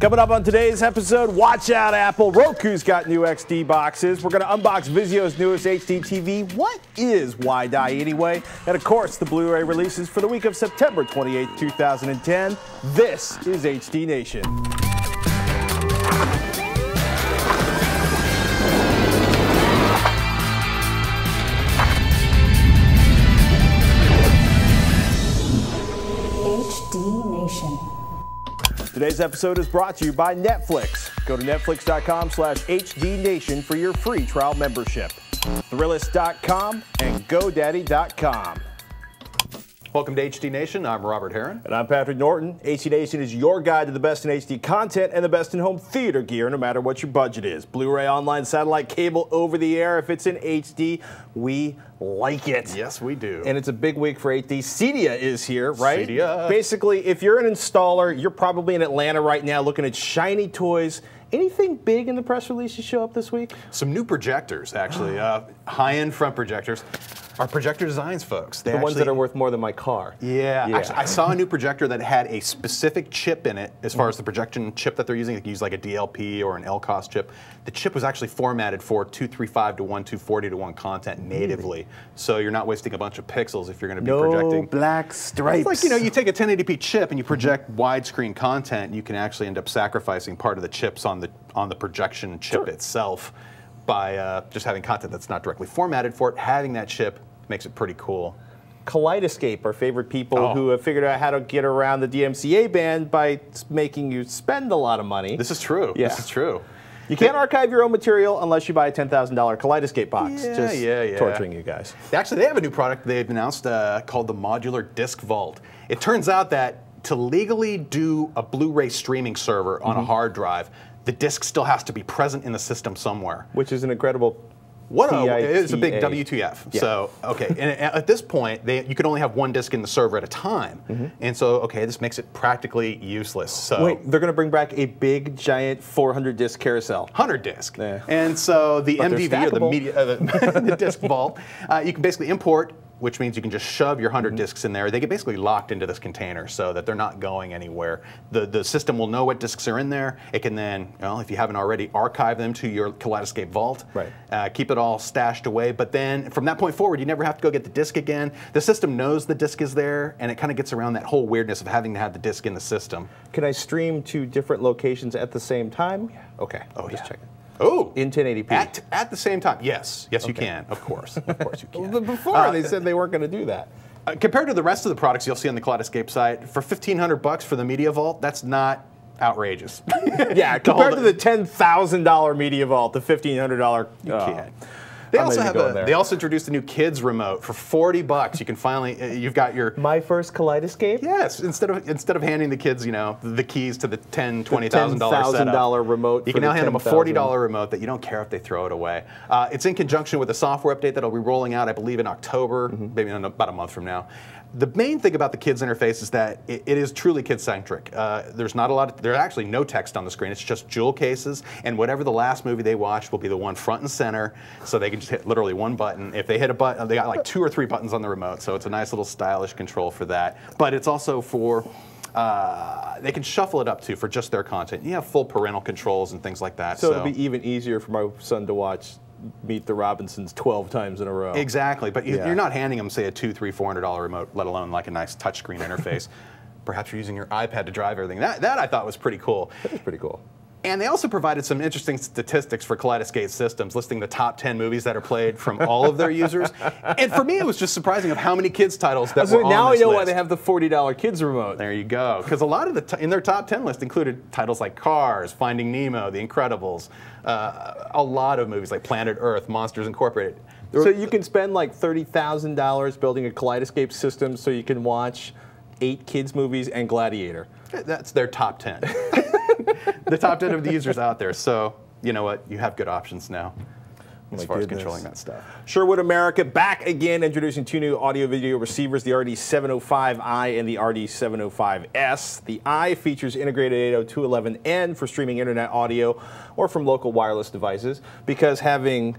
Coming up on today's episode, watch out, Apple. Roku's got new XD boxes. We're going to unbox Vizio's newest HD TV. What is WiDi anyway? And of course, the Blu ray releases for the week of September 28, 2010. This is HD Nation. Today's episode is brought to you by Netflix. Go to netflix.com slash hdnation for your free trial membership. Thrillist.com and GoDaddy.com. Welcome to HD Nation. I'm Robert Heron. And I'm Patrick Norton. HD Nation is your guide to the best in HD content and the best in home theater gear, no matter what your budget is. Blu-ray, online, satellite, cable, over the air. If it's in HD, we like it. Yes, we do. And it's a big week for HD. Cedia is here, right? Cedia. Basically, if you're an installer, you're probably in Atlanta right now looking at shiny toys. Anything big in the press release you show up this week? Some new projectors, actually, uh, high-end front projectors. Our projector designs, folks. The ones that are worth more than my car. Yeah, actually, I saw a new projector that had a specific chip in it as far as the projection chip that they're using. They can use like a DLP or an LCOS chip. The chip was actually formatted for 235 to 1, 240 to 1 content natively. So you're not wasting a bunch of pixels if you're going to be no projecting. black stripes. It's like, you know, you take a 1080p chip and you project widescreen content, you can actually end up sacrificing part of the chips on the on the projection chip Sure. itself by uh, just having content that's not directly formatted for it. Having that chip makes it pretty cool. Kaleidoscape our favorite people Oh. who have figured out how to get around the DMCA ban by making you spend a lot of money. This is true. Yeah. This is true. you can't archive your own material unless you buy a $10,000 Kaleidoscape box. Yeah, Just yeah, yeah. torturing you guys. Actually, they have a new product they've announced uh, called the Modular Disk Vault. It turns out that to legally do a Blu-ray streaming server on a hard drive, the disk still has to be present in the system somewhere. Which is an incredible. What a, it's a big. WTF. Yeah. So okay, and at this point, they, you can only have one disk in the server at a time, and so okay, this makes it practically useless. So Wait, they're going to bring back a big, giant 400 disc carousel. 100 disk. Yeah. And so the But MDV or the media, uh, the, the disk vault, uh, you can basically import, which means you can just shove your 100 Mm-hmm. disks in there. They get basically locked into this container so that they're not going anywhere. The the system will know what disks are in there. It can then, well, if you haven't already, archive them to your Kaleidoscape vault. Right. Uh, keep it all stashed away. But then from that point forward, you never have to go get the disk again. The system knows the disk is there, and it kind of gets around that whole weirdness of having to have the disk in the system. Can I stream to different locations at the same time? Okay. Oh, just yeah. checking. Oh, In 1080p. At, at the same time, yes, yes, you can. Of course, of course you can. But before Uh, they said they weren't going to do that. uh, compared to the rest of the products you'll see on the Kaleidoscape site, for fifteen hundred bucks for the Media Vault, that's not outrageous. Yeah, compared to the ten thousand dollar media vault, the fifteen hundred dollar. You can't. They I'm also have a, they also introduced a new kids remote for forty bucks. You can finally uh, you've got your My first Kaleidoscape. Yes, instead of instead of handing the kids, you know, the keys to the ten, twenty thousand dollar $10,000 remote you can now the hand them a 10,000. forty dollar remote that you don't care if they throw it away. Uh, it's in conjunction with a software update that'll be rolling out, I believe, in October, Mm-hmm. maybe in about a month from now. The main thing about the kids interface is that it, it is truly kid centric. Uh, there's not a lot. Of, there's actually no text on the screen. It's just jewel cases, and whatever the last movie they watched will be the one front and center, so they can just hit literally one button. If they hit a button, they got like two or three buttons on the remote, so it's a nice little stylish control for that. But it's also for uh, they can shuffle it up too for just their content. You have full parental controls and things like that. So, it'll be even easier for my son to watch Meet the Robinsons twelve times in a row. Exactly, but you- Yeah. you're not handing them, say, a two, three, four hundred dollar remote, let alone like a nice touchscreen interface. Perhaps you're using your iPad to drive everything. That, that I thought was pretty cool. That's pretty cool. And they also provided some interesting statistics for Kaleidoscape systems, listing the top 10 movies that are played from all of their users. And for me, it was just surprising of how many kids titles that So were now I know list. why they have the forty dollar kids remote. There you go. Because a lot of the t- in their top 10 list included titles like Cars, Finding Nemo, The Incredibles, uh, a lot of movies like Planet Earth, Monsters Incorporated. So you can spend like thirty thousand dollars building a Kaleidoscape system so you can watch eight kids movies and Gladiator. That's their top 10. the top 10 of the users out there. So, you know what? You have good options now as My far as controlling that stuff. Sherwood America back again, introducing two new audio video receivers, the RD705i and the RD705S. The i features integrated 802.11n for streaming internet audio or from local wireless devices because having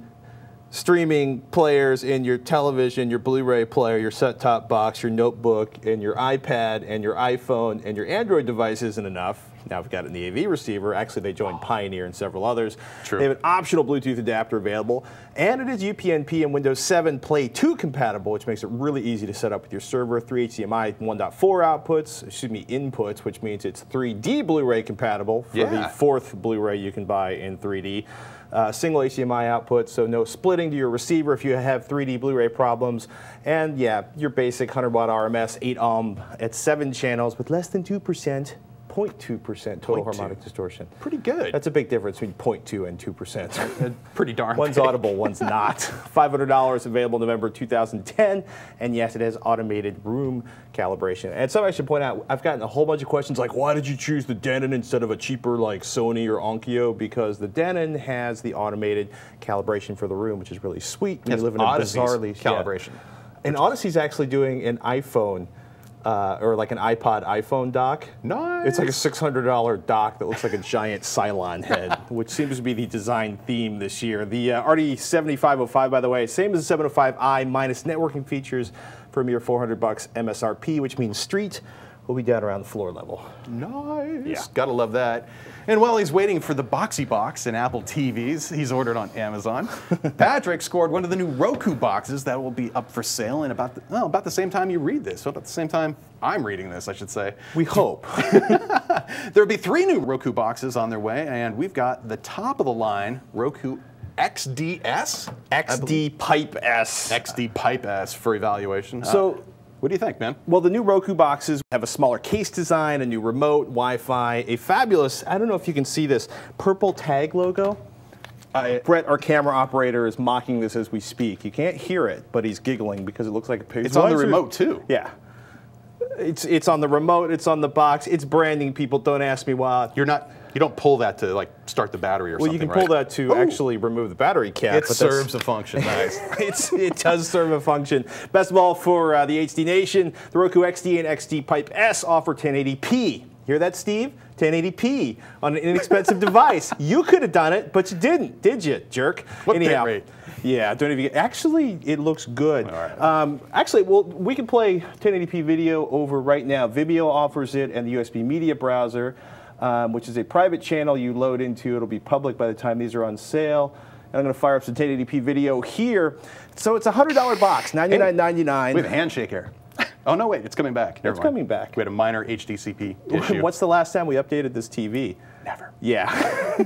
streaming players in your television, your Blu-ray player, your set-top box, your notebook, and your iPad, and your iPhone, and your Android device isn't enough. Now we've got it in the AV receiver. Actually, they joined Pioneer and several others. True. They have an optional Bluetooth adapter available, and it is UPnP and Windows 7 Play To compatible, which makes it really easy to set up with your server. Three HDMI 1.4 outputs, excuse me, inputs, which means it's 3D Blu-ray compatible for Yeah. the fourth Blu-ray you can buy in 3D. Uh, single HDMI output, so no splitting to your receiver if you have 3D Blu-ray problems. And yeah, your basic 100 watt RMS, 8 ohm at seven channels with less than 2%, 0.2% total 0.2. harmonic distortion. Pretty good. That's a big difference between 0.2 and 2%. Uh, pretty darn. One's big. audible, one's not. $500 available November 2010. And yes, it has automated room calibration. And so I should point out, I've gotten a whole bunch of questions like, why did you choose the Denon instead of a cheaper like Sony or Onkyo? Because the Denon has the automated calibration for the room, which is really sweet you live in a Audyssey's bizarrely calibration. And Audyssey's actually doing an iPhone. Uh, or like an iPod iPhone dock. Nice. It's like a $600 dock that looks like a giant Cylon head, which seems to be the design theme this year. The uh, RD7505, by the way, same as the 705i minus networking features for a mere 400 bucks MSRP, which means street will be down around the floor level. Nice. Yeah. Gotta love that. And while he's waiting for the Boxee Box and Apple TVs he's ordered on Amazon, Patrick scored one of the new Roku boxes that will be up for sale in about the, well, about the same time you read this. So about the same time I'm reading this, I should say. We hope. There'll be three new Roku boxes on their way, and we've got the top of the line Roku XDS. XD Pipe S. XD Pipe S for evaluation. So- Uh, what do you think, man? Well, the new Roku boxes have a smaller case design, a new remote, Wi-Fi, a fabulous, I don't know if you can see this, purple tag logo. I, Brett, our camera operator, is mocking this as we speak. You can't hear it, but he's giggling because it looks like a pig. It's on the Why is it- remote, too. Yeah. It's, it's on the remote, it's on the box, it's branding people. Don't ask me why. you're not. You don't pull that to like start the battery or Well, something. Well, you can right? pull that to Ooh. actually remove the battery cap. It serves a function. Nice. it's, it does serve a function. Best of all for uh, the HD Nation, the Roku XD and XD Pipe S offer 1080p. Hear that, Steve? 1080p on an inexpensive device. You could have done it, but you didn't, did you, jerk? What Anyhow, rate? Yeah, don't even. Actually, it looks good. All right. Um, actually, well, we can play 1080p video over right now. Vimeo offers it, and the USB Media Browser, um, which is a private channel you load into. It'll be public by the time these are on sale. And I'm going to fire up some 1080p video here. So it's a hundred dollar box, $99.99. We have a handshake here. Oh no, wait, it's coming back. Never It's mind. coming back. We had a minor HDCP issue. What's the last time we updated this TV? never? Yeah.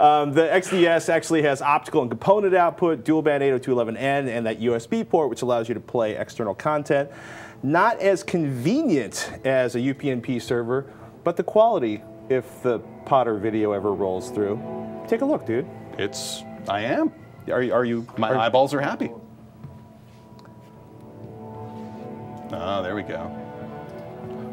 um, the XDS actually has optical and component output, dual band 802.11n, and that USB port, which allows you to play external content. Not as convenient as a UPnP server, but the quality if the Potter video ever rolls through. Take a look, dude. It's. I am. Are, you- are you? My are- eyeballs are happy. Ah, there we go.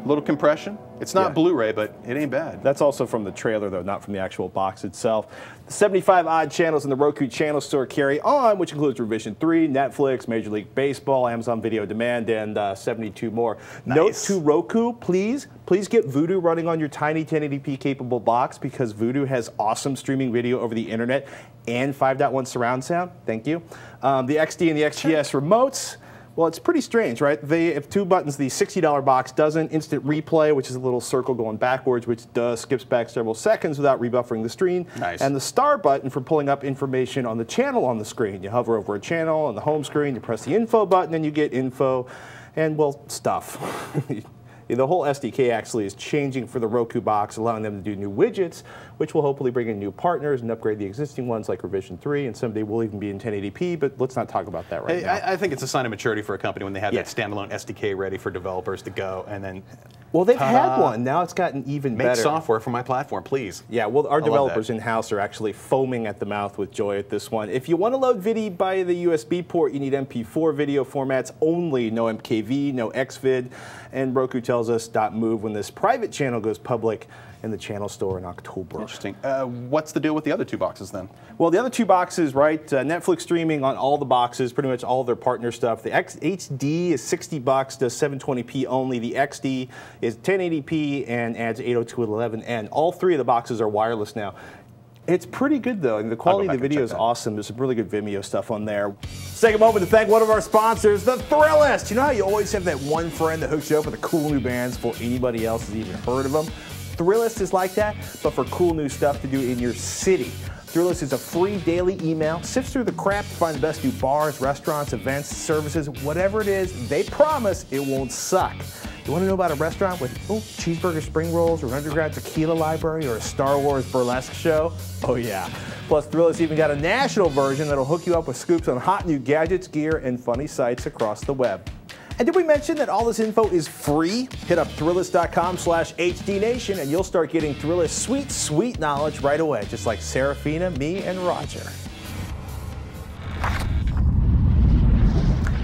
A Little compression. It's not Yeah. Blu-ray, but it ain't bad. That's also from the trailer, though, not from the actual box itself. The 75 odd channels in the Roku channel store carry on, which includes Revision 3, Netflix, Major League Baseball, Amazon Video Demand, and uh, 72 more. Note to Roku, please, please get Vudu running on your tiny 1080p capable box because Vudu has awesome streaming video over the internet and 5.1 surround sound. Thank you. Um, the XD and the XDS remotes. Well, it's pretty strange, right? They have two buttons. The $60 box doesn't. Instant replay, which is a little circle going backwards, which does skips back several seconds without rebuffering the screen. Nice. And the star button for pulling up information on the channel on the screen. You hover over a channel on the home screen, you press the info button, and you get info and, well, stuff. The whole SDK actually is changing for the Roku box, allowing them to do new widgets, which will hopefully bring in new partners and upgrade the existing ones like Revision 3, and someday will even be in 1080p, but let's not talk about that right Hey, now. I, I think it's a sign of maturity for a company when they have Yeah. that standalone SDK ready for developers to go, and then well, they've had one. Now it's gotten even make better. software for my platform, please. Yeah, well, our love developers in house are actually foaming at the mouth with joy at this one. If you want to load video by the USB port, you need MP4 video formats only, no MKV, no XVID. And Roku tells us .mov when this private channel goes public in the channel store in October. Interesting. Uh, what's the deal with the other two boxes then? Well, the other two boxes, right? Uh, Netflix streaming on all the boxes, pretty much all their partner stuff. The X- HD is 60 bucks, does 720p only. The XD is 1080p and adds 802.11n. All three of the boxes are wireless now. It's pretty good though, and the quality of the video is awesome. There's some really good Vimeo stuff on there. Let's take a moment to thank one of our sponsors, The Thrillist. You know how you always have that one friend that hooks you up with the cool new bands before anybody else has even heard of them? Thrillist is like that, but for cool new stuff to do in your city. Thrillist is a free daily email. Sifts through the crap to find the best new bars, restaurants, events, services, whatever it is. They promise it won't suck. You want to know about a restaurant with oh, cheeseburger spring rolls or an underground tequila library or a Star Wars burlesque show? Oh yeah. Plus, Thrillist even got a national version that'll hook you up with scoops on hot new gadgets, gear, and funny sites across the web. And did we mention that all this info is free? Hit up Thrillist.com slash HDNation and you'll start getting Thrillist sweet, sweet knowledge right away, just like Serafina, me, and Roger.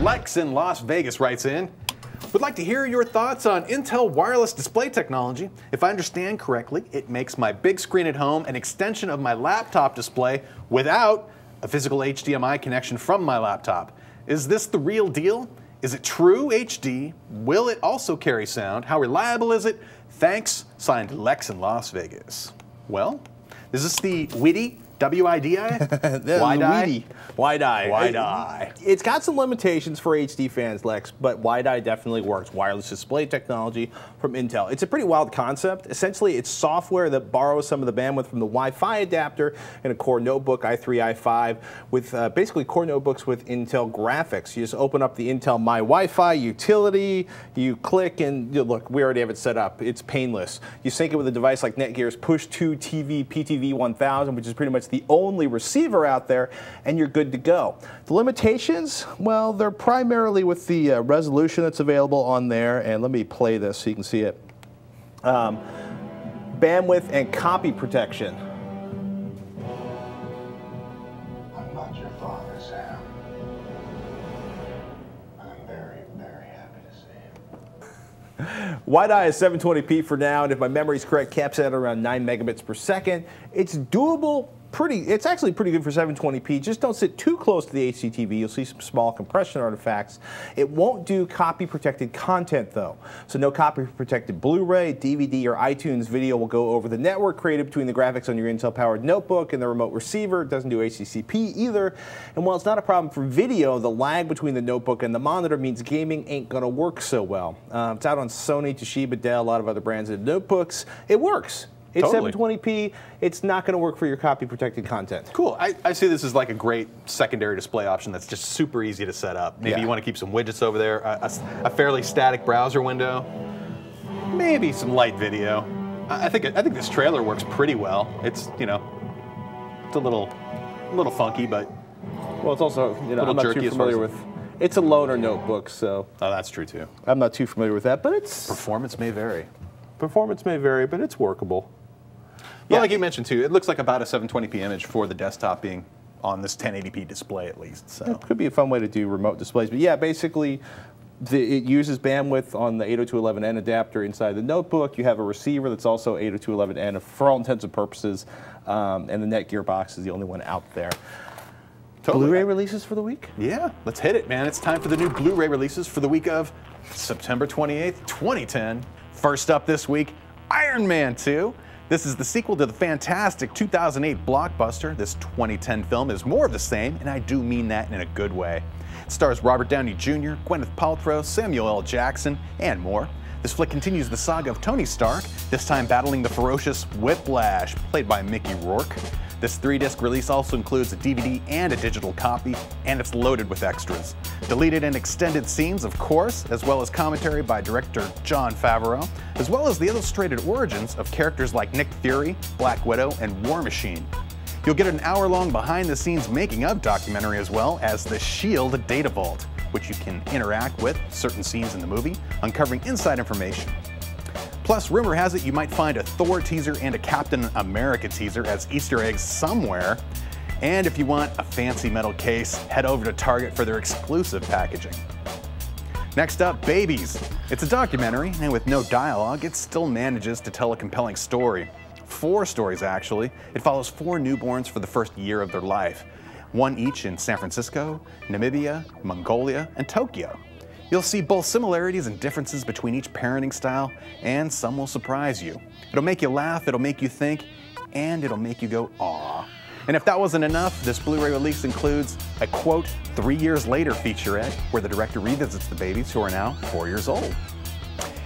Lex in Las Vegas writes in. Would like to hear your thoughts on Intel wireless display technology. If I understand correctly, it makes my big screen at home an extension of my laptop display without a physical HDMI connection from my laptop. Is this the real deal? Is it true HD? Will it also carry sound? How reliable is it? Thanks, signed Lex in Las Vegas. Well, this is the WiDi WIDI? Wide-eye. WiDi. WiDi. It's got some limitations for HD fans, Lex, but WiDi definitely works. Wireless display technology from Intel. It's a pretty wild concept. Essentially, it's software that borrows some of the bandwidth from the Wi-Fi adapter in a Core notebook, i3, i5, with uh, basically Core notebooks with Intel graphics. You just open up the Intel My Wi-Fi utility, you click, and you look, we already have it set up. It's painless. You sync it with a device like Netgear's Push 2 TV PTV 1000, which is pretty much the only receiver out there, and you're good to go. The limitations, well, they're primarily with the uh, resolution that's available on there, and let me play this so you can see it. Um, bandwidth and copy protection. I'm not your father, Sam. And I'm very, very happy to see you. WiDi is 720p for now, and if my memory is correct, caps out around 9 megabits per second. It's doable. Pretty, it's actually pretty good for 720p. Just don't sit too close to the HDTV. You'll see some small compression artifacts. It won't do copy-protected content though. So no copy-protected Blu-ray, DVD, or iTunes video will go over the network created between the graphics on your Intel-powered notebook and the remote receiver. It doesn't do HDCP either. And while it's not a problem for video, the lag between the notebook and the monitor means gaming ain't gonna work so well. Uh, it's out on Sony, Toshiba, Dell, a lot of other brands of notebooks. It works. It's Totally. 720p. It's not going to work for your copy protected content. Cool. I, I see this as like a great secondary display option that's just super easy to set up. Maybe Yeah. you want to keep some widgets over there, A fairly static browser window, maybe some light video. I, think I think this trailer works pretty well. It's you know, it's a little, a little funky, but Well, it's also, you know, I'm not too familiar with. It's a loaner notebook, so oh, that's true too. I'm not too familiar with that. But it's Performance may vary. performance may vary, but it's workable. Yeah. like you mentioned too, it looks like about a 720p image for the desktop being on this 1080p display at least. So It could be a fun way to do remote displays. But yeah, basically, the, it uses bandwidth on the 802.11n adapter inside the notebook. You have a receiver that's also 802.11n for all intents and purposes, um, and the Netgear box is the only one out there. Totally. Blu-ray releases for the week. Yeah, let's hit it, man. It's time for the new Blu ray releases for the week of September 28th, 2010. First up this week, Iron Man 2. This is the sequel to the fantastic 2008 blockbuster. This 2010 film is more of the same, and I do mean that in a good way. It stars Robert Downey Jr., Gwyneth Paltrow, Samuel L. Jackson, and more. This flick continues the saga of Tony Stark, this time battling the ferocious Whiplash, played by Mickey Rourke. This three disc release also includes a DVD and a digital copy, and it's loaded with extras. Deleted and extended scenes, of course, as well as commentary by director Jon Favreau, as well as the illustrated origins of characters like Nick Fury, Black Widow, and War Machine. You'll get an hour long behind the scenes making of documentary as well as the Shield Data Vault, which you can interact with certain scenes in the movie, uncovering inside information. Plus, rumor has it you might find a Thor teaser and a Captain America teaser as Easter eggs somewhere. And if you want a fancy metal case, head over to Target for their exclusive packaging. Next up, Babies. It's a documentary, and with no dialogue, it still manages to tell a compelling story. Four stories, actually. It follows four newborns for the first year of their life, one each in San Francisco, Namibia, Mongolia, and Tokyo. You'll see both similarities and differences between each parenting style, and some will surprise you. It'll make you laugh, it'll make you think, and it'll make you go, aw. And if that wasn't enough, this Blu ray release includes a quote, three years later featurette where the director revisits the babies who are now four years old.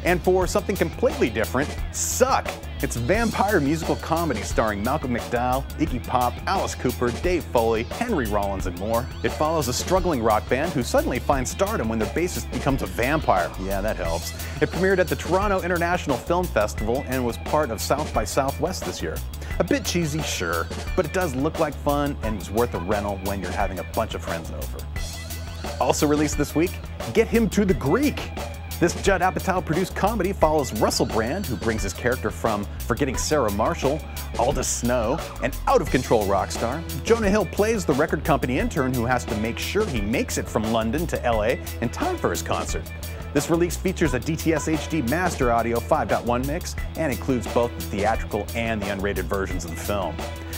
And for something completely different, Suck! It's vampire musical comedy starring Malcolm McDowell, Iggy Pop, Alice Cooper, Dave Foley, Henry Rollins, and more. It follows a struggling rock band who suddenly finds stardom when their bassist becomes a vampire. Yeah, that helps. It premiered at the Toronto International Film Festival and was part of South by Southwest this year. A bit cheesy, sure, but it does look like fun and is worth a rental when you're having a bunch of friends over. Also released this week, Get Him to the Greek. This Judd Apatow produced comedy follows Russell Brand, who brings his character from Forgetting Sarah Marshall, Aldous Snow, an out of control rock star. Jonah Hill plays the record company intern who has to make sure he makes it from London to LA in time for his concert. This release features a DTS HD Master Audio 5.1 mix and includes both the theatrical and the unrated versions of the film.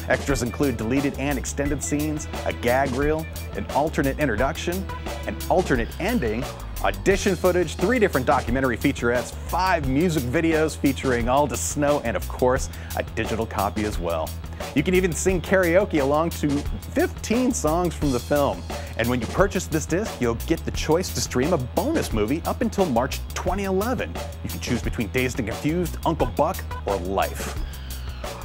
Extras include deleted and extended scenes, a gag reel, an alternate introduction, an alternate ending, audition footage, three different documentary featurettes, five music videos featuring Aldous Snow, and of course, a digital copy as well. You can even sing karaoke along to 15 songs from the film. And when you purchase this disc, you'll get the choice to stream a bonus movie up until March 2011. You can choose between Dazed and Confused, Uncle Buck, or Life.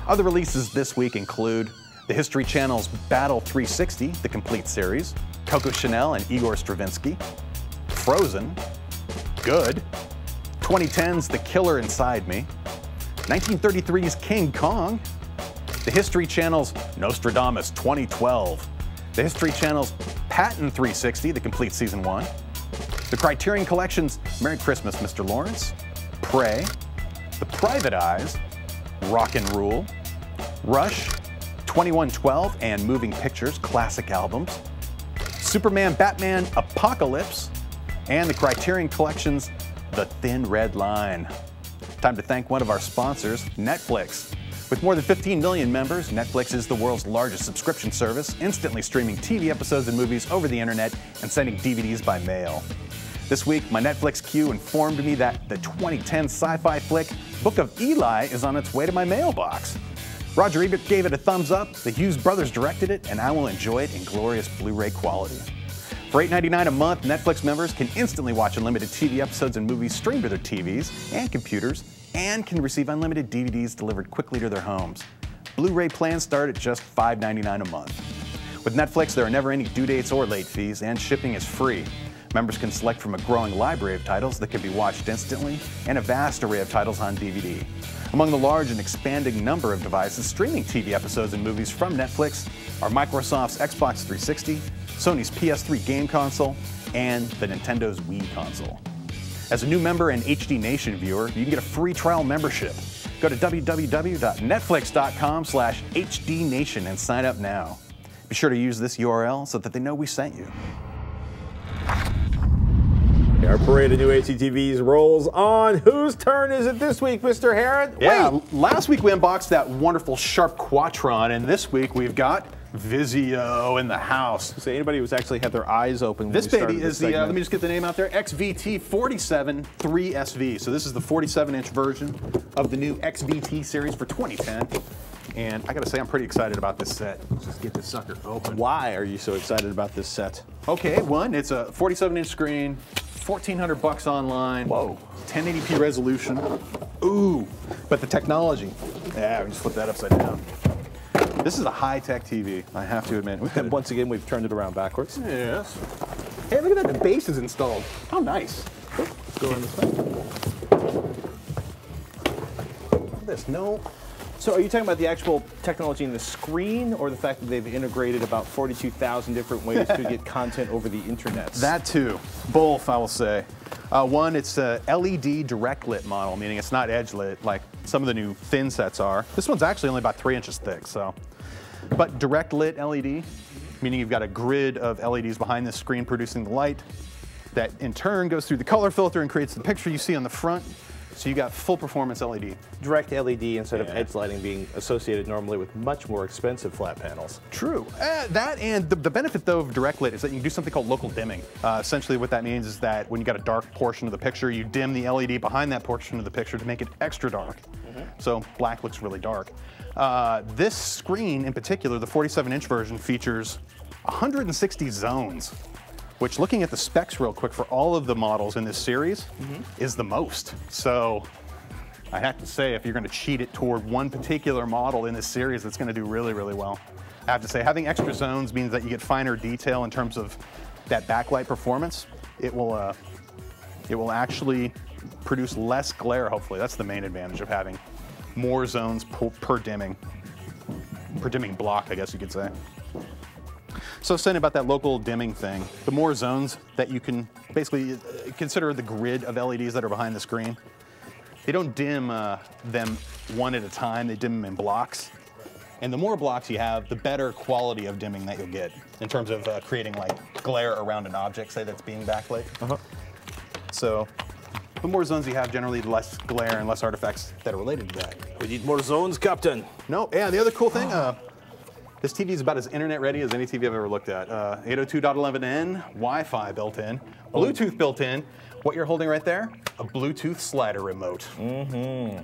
Other releases this week include the History Channel's Battle 360, the complete series, Coco Chanel and Igor Stravinsky, Frozen, Good, 2010's The Killer Inside Me, 1933's King Kong, the History Channel's Nostradamus 2012, the History Channel's Patton 360, the complete season one, the Criterion Collection's Merry Christmas, Mr. Lawrence, Prey, The Private Eyes, Rock and Rule, Rush, 2112 and Moving Pictures classic albums, Superman Batman Apocalypse, and the Criterion Collection's The Thin Red Line. Time to thank one of our sponsors, Netflix. With more than 15 million members, Netflix is the world's largest subscription service, instantly streaming TV episodes and movies over the internet and sending DVDs by mail. This week, my Netflix queue informed me that the 2010 sci fi flick Book of Eli is on its way to my mailbox. Roger Ebert gave it a thumbs up, the Hughes brothers directed it, and I will enjoy it in glorious Blu ray quality. For $8.99 a month, Netflix members can instantly watch unlimited TV episodes and movies streamed to their TVs and computers, and can receive unlimited DVDs delivered quickly to their homes. Blu ray plans start at just $5.99 a month. With Netflix, there are never any due dates or late fees, and shipping is free. Members can select from a growing library of titles that can be watched instantly and a vast array of titles on DVD. Among the large and expanding number of devices streaming TV episodes and movies from Netflix are Microsoft's Xbox 360, Sony's PS3 game console, and the Nintendo's Wii console. As a new member and HD Nation viewer, you can get a free trial membership. Go to www.netflix.com slash hdnation and sign up now. Be sure to use this URL so that they know we sent you. Our parade of new HDTVs rolls on. Whose turn is it this week, Mr. Heron? Yeah, Wait. last week we unboxed that wonderful Sharp Quattron, and this week we've got Vizio in the house. So anybody who's actually had their eyes open. This baby is the, uh, let me just get the name out there, XVT 47 3SV. So this is the 47 inch version of the new XVT series for 2010. And I gotta say, I'm pretty excited about this set. Let's just get this sucker open. Why are you so excited about this set? Okay, one, it's a 47 inch screen, 1400 bucks online. Whoa. 1080p resolution. Ooh, but the technology. Yeah, we just flip that upside down. This is a high tech TV, I have to admit. And once again, we've turned it around backwards. Yes. Hey, look at that, the base is installed. How nice. Let's go on this way. Look at this, no. So are you talking about the actual technology in the screen or the fact that they've integrated about 42,000 different ways to get content over the internet? That too. Both, I will say. Uh, one, it's a LED direct lit model, meaning it's not edge lit like some of the new thin sets are. This one's actually only about three inches thick, so. But direct lit LED, meaning you've got a grid of LEDs behind the screen producing the light that in turn goes through the color filter and creates the picture you see on the front. So you got full performance LED. Direct LED instead of edge lighting being associated normally with much more expensive flat panels. True. Uh, that and the, the benefit though of direct lit is that you can do something called local dimming. Uh, essentially, what that means is that when you got a dark portion of the picture, you dim the LED behind that portion of the picture to make it extra dark. So black looks really dark. Uh, this screen in particular, the 47-inch version, features 160 zones, which looking at the specs real quick for all of the models in this series is the most. So I have to say, if you're going to cheat it toward one particular model in this series, it's going to do really, really well. I have to say, having extra zones means that you get finer detail in terms of that backlight performance. It will, uh, it will actually produce less glare. Hopefully, that's the main advantage of having more zones per, per dimming, per dimming block, I guess you could say. So saying about that local dimming thing, the more zones that you can basically uh, consider the grid of LEDs that are behind the screen. They don't dim uh, them one at a time, they dim them in blocks. And the more blocks you have, the better quality of dimming that you'll get in terms of uh, creating like glare around an object, say that's being backlit. Uh-huh. So the more zones you have, generally less glare and less artifacts that are related to that. We need more zones, Captain. No, yeah, the other cool thing, uh, this TV is about as internet ready as any TV I've ever looked at. Uh, 802.11n, Wi-Fi built in, Bluetooth built in. What you're holding right there, a Bluetooth slider remote. Mm-hmm.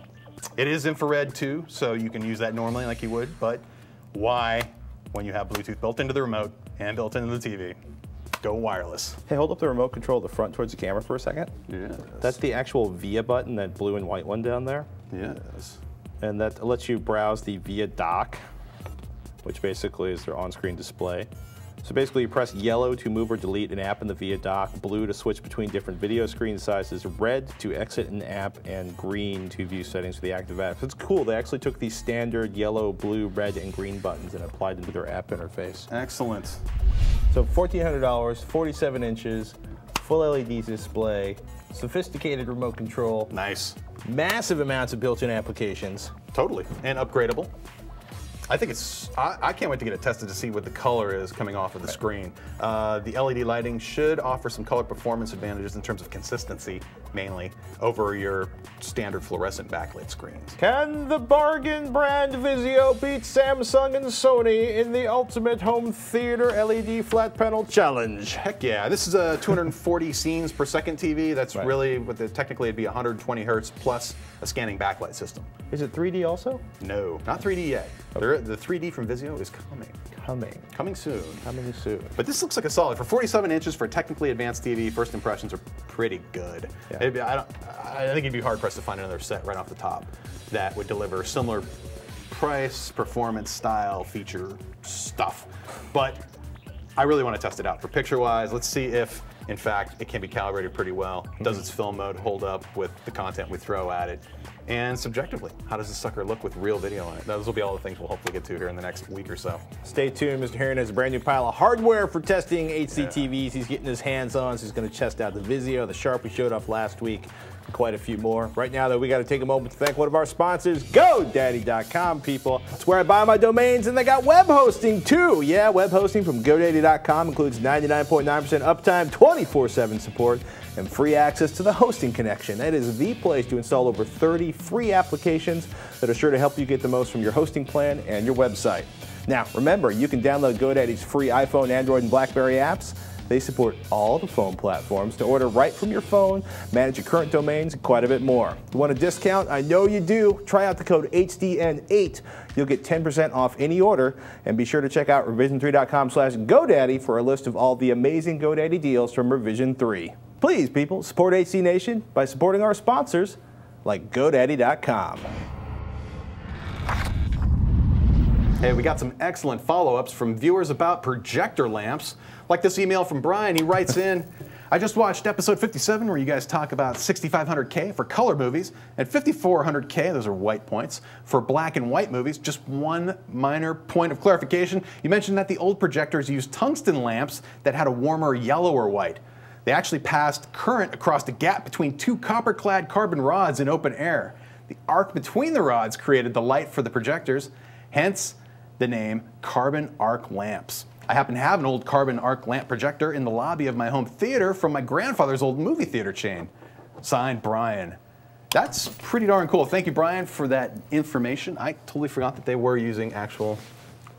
It is infrared too, so you can use that normally like you would, but why, when you have Bluetooth built into the remote and built into the TV, go wireless? Hey, hold up the remote control at the front towards the camera for a second. Yes. That's the actual VIA button, that blue and white one down there. yes. And that lets you browse the VIA dock, which basically is their on-screen display. So basically you press yellow to move or delete an app in the VIA dock, blue to switch between different video screen sizes, red to exit an app, and green to view settings for the active apps. It's cool, they actually took these standard yellow, blue, red, and green buttons and applied them to their app interface. Excellent. So $1,400, 47 inches, full LED display, sophisticated remote control, Nice. massive amounts of built-in applications. Totally. And upgradable. I think it's, I, I can't wait to get it tested to see what the color is coming off of the screen. Uh, the LED lighting should offer some color performance advantages in terms of consistency, mainly, over your standard fluorescent backlit screens. Can the bargain brand Vizio beat Samsung and Sony in the ultimate home theater LED flat panel challenge? Heck yeah, this is a 240 scenes per second TV. That's Right. really, what the, technically it'd be 120 hertz plus a scanning backlight system. Is it 3D also? No, not 3D yet. There- the 3D from Vizio is coming. Coming. Coming soon. Coming soon. But this looks like a solid for 47 inches for a technically advanced TV. First impressions are pretty good. Yeah. I, don't, I think it'd be hard pressed to find another set right off the top that would deliver similar price, performance, style, feature stuff. But I really want to test it out for picture wise. Let's see if, in fact, it can be calibrated pretty well. Does its film mode hold up with the content we throw at it? And subjectively, how does this sucker look with real video on it? Those will be all the things we'll hopefully get to here in the next week or so. Stay tuned. Mr. Heron has a brand new pile of hardware for testing HD TVs. He's getting his hands on, so he's going to test out the Vizio, the Sharp we showed off last week, quite a few more. Right now, though, we got to take a moment to thank one of our sponsors, GoDaddy.com, people. It's where I buy my domains, and they got web hosting too. Yeah, web hosting from GoDaddy.com includes 99.9% uptime, 24/7 support, and free access to the hosting connection. That is the place to install over 30 free applications that are sure to help you get the most from your hosting plan and your website. Now, remember, you can download GoDaddy's free iPhone, Android, and BlackBerry apps. They support all the phone platforms to order right from your phone, manage your current domains, and quite a bit more. You want a discount? I know you do. Try out the code HDN8. You'll get 10% off any order. And be sure to check out revision3.com slash GoDaddy for a list of all the amazing GoDaddy deals from Revision 3. Please, people, support HD Nation by supporting our sponsors like GoDaddy.com. Hey, we got some excellent follow ups from viewers about projector lamps. Like this email from Brian, he writes in I just watched episode 57 where you guys talk about 6500K for color movies and 5400K, those are white points, for black and white movies. Just one minor point of clarification. You mentioned that the old projectors used tungsten lamps that had a warmer yellow or white. They actually passed current across the gap between two copper clad carbon rods in open air. The arc between the rods created the light for the projectors, hence the name carbon arc lamps. I happen to have an old carbon arc lamp projector in the lobby of my home theater from my grandfather's old movie theater chain. Signed, Brian. That's pretty darn cool. Thank you, Brian, for that information. I totally forgot that they were using actual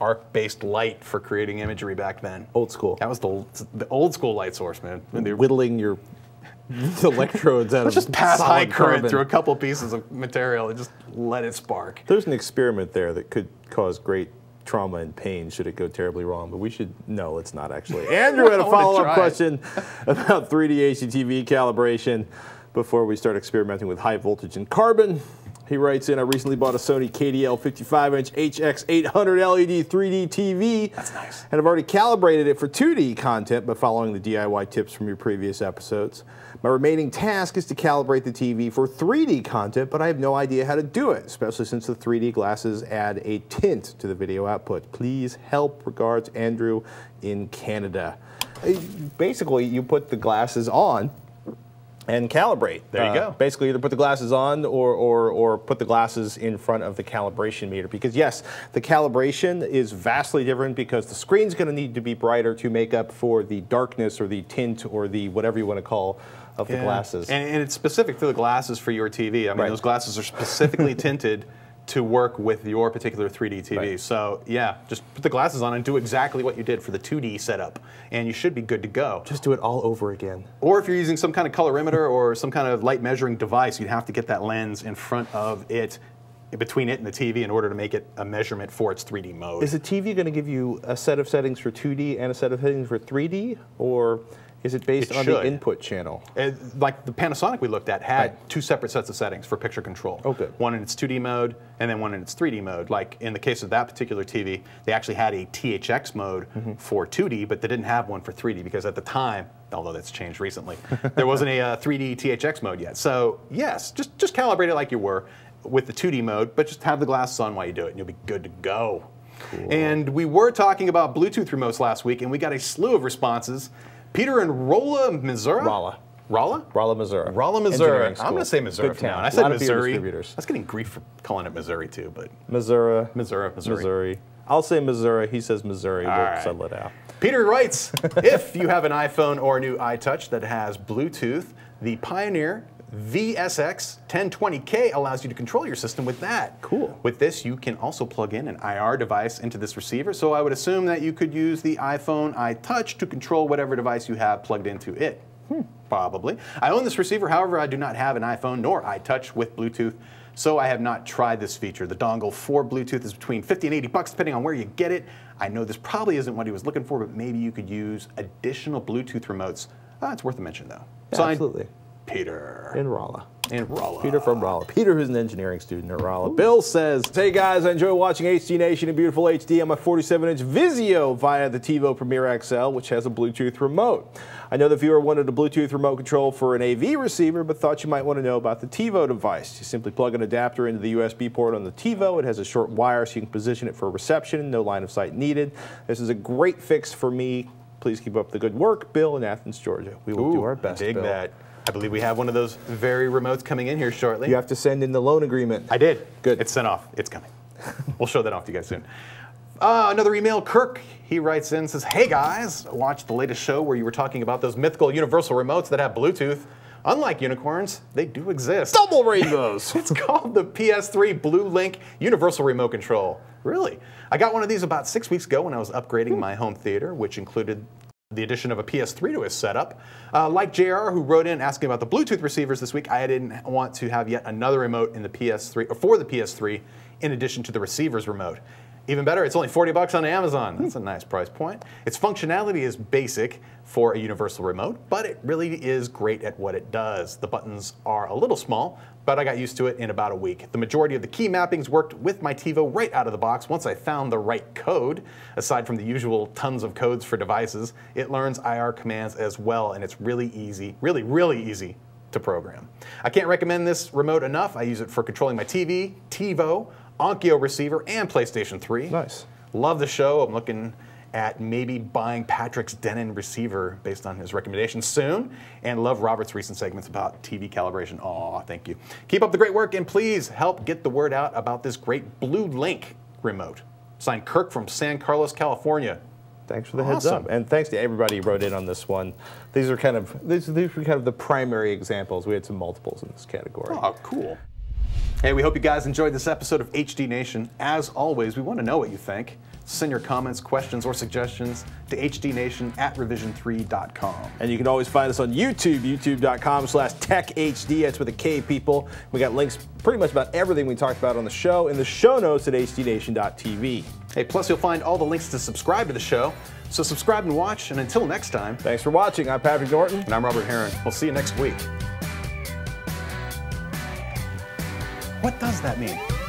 arc-based light for creating imagery back then. Old school. That was the, the old school light source, man. When they Whittling your electrodes out Let's of just pass high current carbon. through a couple pieces of material and just let it spark. There's an experiment there that could cause great trauma and pain should it go terribly wrong, but we should no, it's not actually. Andrew had a follow-up question about 3D HDTV calibration before we start experimenting with high voltage and carbon. He writes in, I recently bought a Sony KDL 55-inch HX800 LED 3D TV. That's nice. And I've already calibrated it for 2D content by following the DIY tips from your previous episodes. My remaining task is to calibrate the TV for 3D content, but I have no idea how to do it, especially since the 3D glasses add a tint to the video output. Please help. Regards, Andrew in Canada. Uh, Basically, you put the glasses on and calibrate. There you Uh, go. Basically, either put the glasses on or, or, or put the glasses in front of the calibration meter. Because, yes, the calibration is vastly different because the screen's going to need to be brighter to make up for the darkness or the tint or the whatever you want to call of the glasses. And, and it's specific to the glasses for your TV. I mean, Right. those glasses are specifically tinted to work with your particular 3D TV. Right. So, yeah, just put the glasses on and do exactly what you did for the 2D setup, and you should be good to go. Just do it all over again. Or if you're using some kind of colorimeter or some kind of light measuring device, you'd have to get that lens in front of it, between it and the TV, in order to make it a measurement for its 3D mode. Is the TV going to give you a set of settings for 2D and a set of settings for 3D? Or is it based It on should. the input channel? Uh, like the Panasonic we looked at had Right. two separate sets of settings for picture control. Oh, good. One in its 2D mode and then one in its 3D mode. Like in the case of that particular TV, they actually had a THX mode Mm-hmm. for 2D, but they didn't have one for 3D because at the time, although that's changed recently, there wasn't a uh, 3D THX mode yet. So yes, just just calibrate it like you were with the 2D mode, but just have the glasses on while you do it, and you'll be good to go. Cool. And we were talking about Bluetooth remotes last week, and we got a slew of responses. Peter in Rolla, Missouri. Rolla. Rolla? Rolla, Missouri. Rolla, Missouri. I'm going to say Missouri Good for now. town. And I said Missouri. I was getting grief for calling it Missouri too, but Missouri. Missouri, Missouri. Missouri. I'll say Missouri. He says Missouri. All we'll right. settle it out. Peter writes, if you have an iPhone or a new iTouch that has Bluetooth, the Pioneer VSX 1020K allows you to control your system with that. Cool. With this, you can also plug in an IR device into this receiver, so I would assume that you could use the iPhone iTouch to control whatever device you have plugged into it. Probably. I own this receiver, however, I do not have an iPhone nor iTouch with Bluetooth, so I have not tried this feature. The dongle for Bluetooth is between 50 and 80 bucks, depending on where you get it. I know this probably isn't what he was looking for, but maybe you could use additional Bluetooth remotes. Uh, it's worth a mention, though. Signed, Absolutely. Peter. In Rolla. In Rolla. Peter from Rolla. Peter, who's an engineering student at Rolla. Bill says, Hey guys, I enjoy watching HD Nation in beautiful HD on my 47 inch Vizio via the TiVo Premiere XL, which has a Bluetooth remote. I know the viewer wanted a Bluetooth remote control for an AV receiver, but thought you might want to know about the TiVo device. You simply plug an adapter into the USB port on the TiVo. It has a short wire so you can position it for reception, no line of sight needed. This is a great fix for me. Please keep up the good work, Bill in Athens, Georgia. We will Ooh, do our best. Dig Bill. that. I believe we have one of those very remotes coming in here shortly. You have to send in the loan agreement. I did. Good. It's sent off. It's coming. we'll show that off to you guys soon. Uh, another email, Kirk. He writes in says, "Hey guys, watched the latest show where you were talking about those mythical universal remotes that have Bluetooth. Unlike unicorns, they do exist. Double rainbows. It's called the PS3 Blue Link Universal Remote Control. Really? I got one of these about six weeks ago when I was upgrading my home theater, which included the addition of a PS3 to his setup. Uh, like JR, who wrote in asking about the Bluetooth receivers this week, I didn't want to have yet another remote in the PS3 or for the PS3 in addition to the receiver's remote. Even better, it's only 40 bucks on Amazon. That's a nice price point. Its functionality is basic for a universal remote, but it really is great at what it does. The buttons are a little small, but I got used to it in about a week. The majority of the key mappings worked with my TiVo right out of the box once I found the right code. Aside from the usual tons of codes for devices, it learns IR commands as well, and it's really easy, really, really easy to program. I can't recommend this remote enough. I use it for controlling my TV, TiVo, Onkyo receiver, and PlayStation 3. Nice. Love the show. I'm looking at maybe buying Patrick's Denon receiver based on his recommendation soon. And love Robert's recent segments about TV calibration. Aw, thank you. Keep up the great work and please help get the word out about this great Blue Link remote. Signed Kirk from San Carlos, California. Thanks for the heads up, and thanks to everybody who wrote in on this one. These are kind of these, these were kind of the primary examples. We had some multiples in this category. Oh, cool. Hey, we hope you guys enjoyed this episode of HD Nation. As always, we want to know what you think. Send your comments, questions, or suggestions to hdnation at revision3.com. And you can always find us on YouTube, youtube.com slash techhd. That's with a K, people. We got links pretty much about everything we talked about on the show in the show notes at hdnation.tv. Hey, plus you'll find all the links to subscribe to the show. So subscribe and watch, and until next time, Thanks for watching. I'm Patrick Norton. and I'm Robert Heron. We'll see you next week. What does that mean?